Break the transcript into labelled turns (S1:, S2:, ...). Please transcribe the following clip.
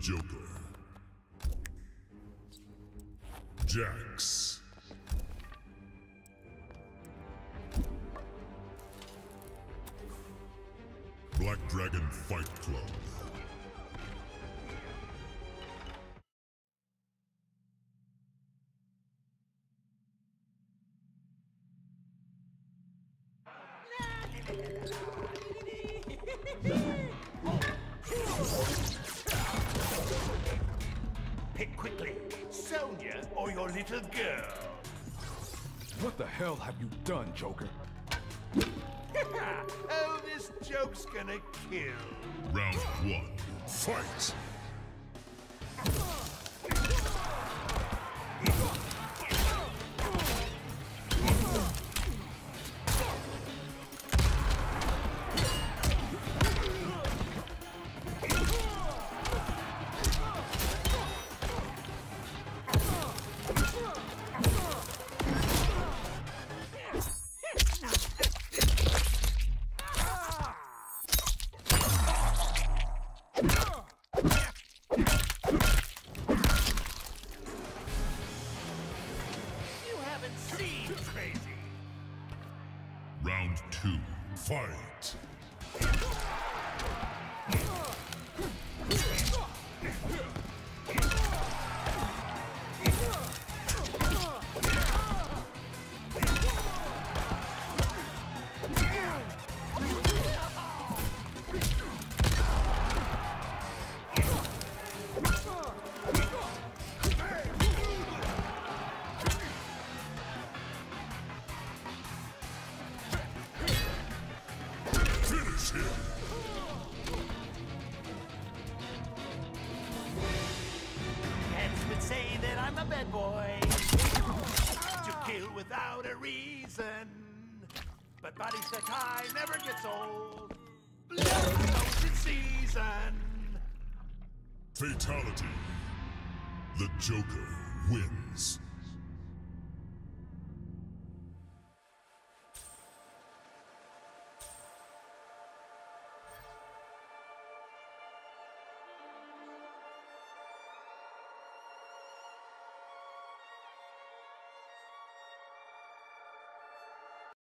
S1: Joker. Jax. Black Dragon Fight Club.
S2: Pick quickly, Sonya or your little girl.
S3: What the hell have you done, Joker?
S2: oh, this joke's gonna kill.
S1: Round one. Fight!
S2: Crazy.
S1: Round two. Fight!
S2: I'm a bad boy. to kill without a reason. But body set high never gets old. Knows its season.
S1: Fatality. The Joker wins.